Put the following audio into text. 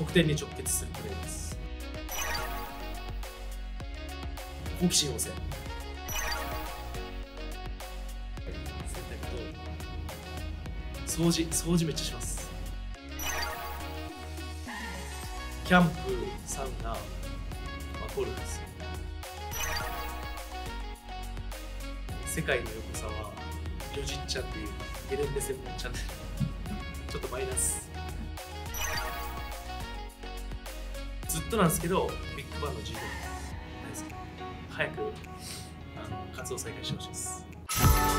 得点に直結するプレーです。好奇心旺盛。洗濯と掃除掃除めっちゃします。キャンプサウナ、まあ、ゴルフです。世界の横さはヨジッチャっていうゲレンデ専門チャンネル。ちょっとマイナス。ずっとなんですけどビッグバンの G 大好き早くあの活動再開してほしいです。